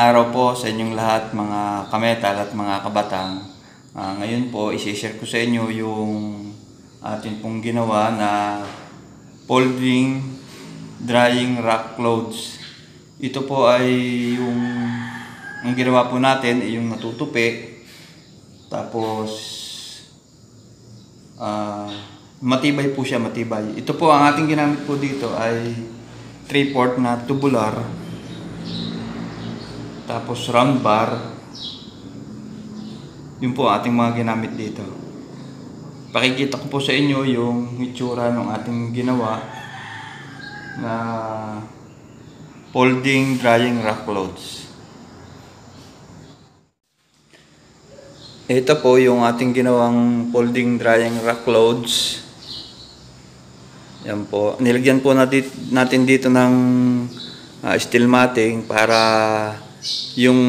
araw po sa inyong lahat mga kametal at mga kabatang. Ah, ngayon po, isi-share ko sa inyo yung atin pong ginawa na folding drying rack clothes. Ito po ay yung ang ginawa po natin ay yung natutupi. Tapos ah, matibay po siya, matibay. Ito po ang ating ginamit po dito ay 3-port na tubular tapos round bar. Yun po ating mga ginamit dito. Pakikita ko po sa inyo yung itsura ng ating ginawa na folding drying rack clothes. Ito po yung ating ginawang folding drying rack clothes. Yan po. Nilagyan po natin dito ng uh, steel matting para yung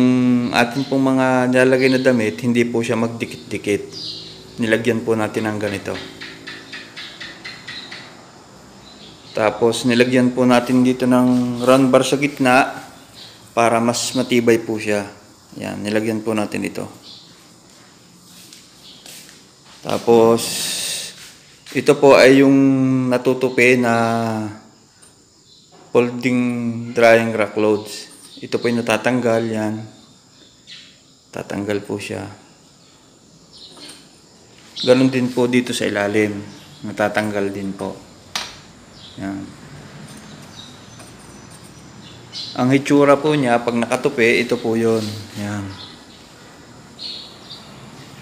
ating pong mga nilalagay na damit, hindi po siya magdikit-dikit. Nilagyan po natin ng ganito. Tapos nilagyan po natin dito ng round bar sa gitna para mas matibay po siya. Yan, nilagyan po natin ito. Tapos ito po ay yung natutupi na folding drying rack loads. Ito po yung natatanggal yan. Tatanggal po siya. Ganon din po dito sa ilalim. Natatanggal din po. Yan. Ang hitsura po niya, pag nakatupi, ito po yun. Yan.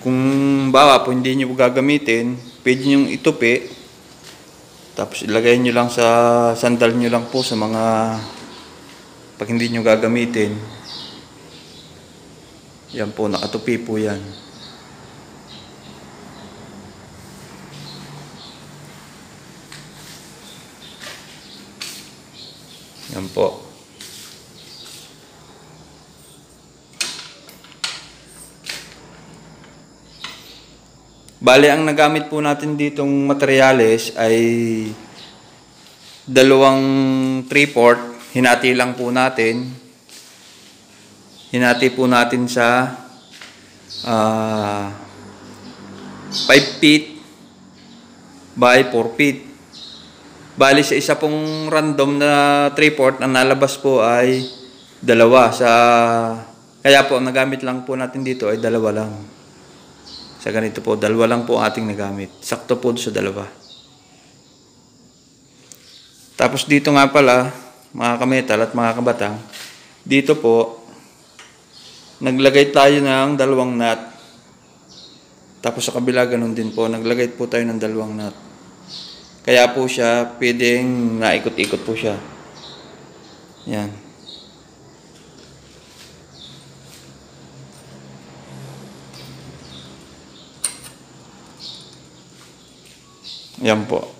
Kung bawa po hindi nyo gagamitin, pwede nyo itupi. Tapos ilagay nyo lang sa sandal nyo lang po sa mga pag hindi nyo gagamitin, yan po, nakatupi po yan. Yan po. Bale, ang nagamit po natin ditong materyales ay dalawang 3-port. Hinati lang po natin. Hinati po natin sa uh, 5 feet by 4 feet. Bali sa isa pong random na 3-port, ang nalabas po ay dalawa. Sa, kaya po, ang nagamit lang po natin dito ay dalawa lang. Sa ganito po, dalawa lang po ating nagamit. Sakto po sa dalawa. Tapos dito nga pala, mga kametal at mga kabatang, dito po, naglagay tayo ng dalawang nut. Tapos sa kabila ganun din po, naglagay po tayo ng dalawang nut. Kaya po siya, pwedeng naikot-ikot po siya. Yan. Yan po.